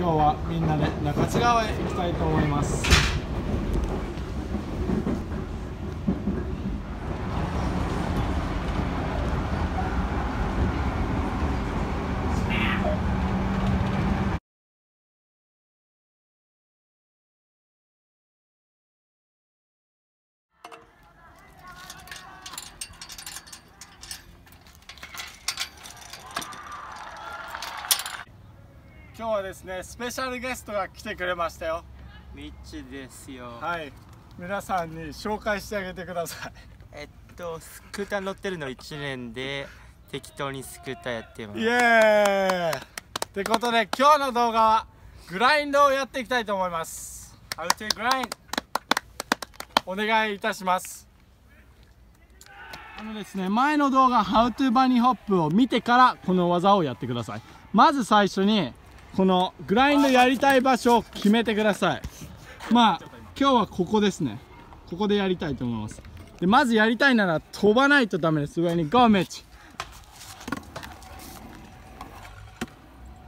今日はみんなで中津川へ行きたいと思います。今日はですねスペシャルゲストが来てくれましたよ。ミッチですよ。はい。皆さんに紹介してあげてください。えっとスクーター乗ってるの1年で適当にスクーターやってます。イエーイ。ってことで今日の動画はグラインドをやっていきたいと思います。How to grind お願いいたします。あのですね前の動画 How to バニーホップを見てからこの技をやってください。まず最初にこのグラインドやりたい場所を決めてください。まあ今日はここですね。ここでやりたいと思います。でまずやりたいなら飛ばないとダメです。上に Go メッチ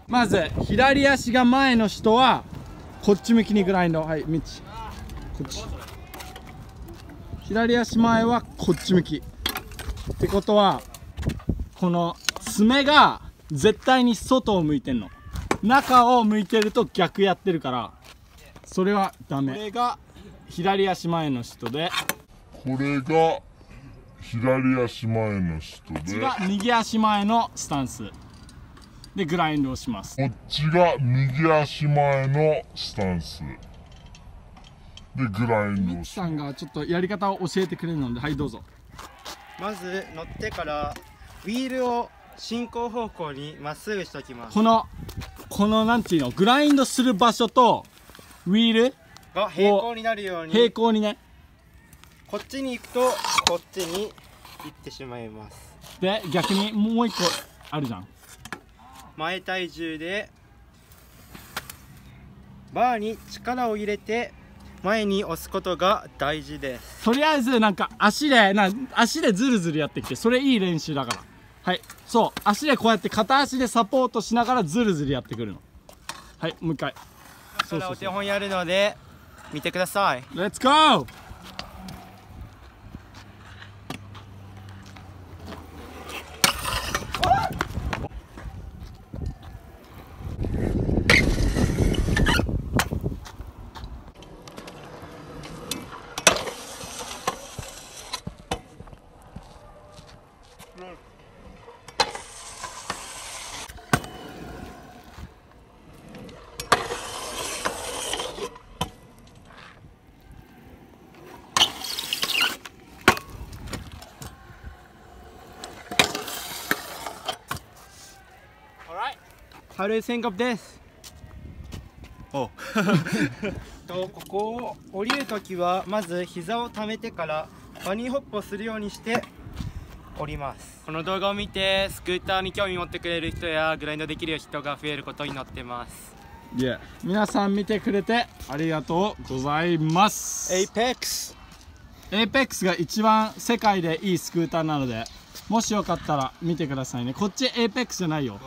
まず左足が前の人はこっち向きにグラインド。はい道こっち。左足前はこっち向き。ってことはこの爪が絶対に外を向いてんの。中を向いてると逆やってるから。それはダメ。これが左足前の人で。これが左足前の人こっちでが右足前のスタンス。でグラインドをします。こっちが右足前のスタンス。でグラインドさんがちょっとやり方を教えてくれるのではいどうぞ。まず乗ってからウィールを進行方向にまっすぐしときます。このこのなんていうのグラインドする場所とウィール？が平行になるよう平に行にね。こっちに行くとこっちに行ってしまいます。で逆にもう一個あるじゃん。前体重でバーに力を入れて前に押すことが大事です。とりあえずなんか足でな足でズルズルやってきてそれいい練習だからはい。そう。足でこうやって片足でサポートしながらズルズルやってくるの。はい。もう一回。そうからお手本やるので見てください。レッツゴー春千国です。お。とここを降りるときはまず膝を溜めてからバニーホップをするようにして降ります。この動画を見てスクーターに興味持ってくれる人やグラインドできる人が増えることを願ってます。いや皆さん見てくれてありがとうございます。 APEX。APEX が一番世界でいいスクーターなのでもしよかったら見てくださいね。こっち APEX じゃないよ。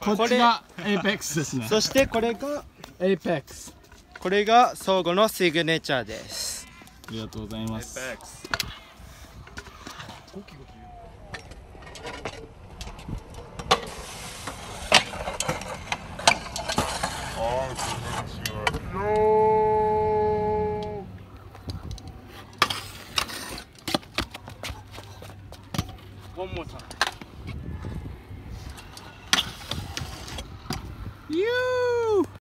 こっちが APEX ですね。そしてこれが APEX これが相互のシグネチャーです。ありがとうございます You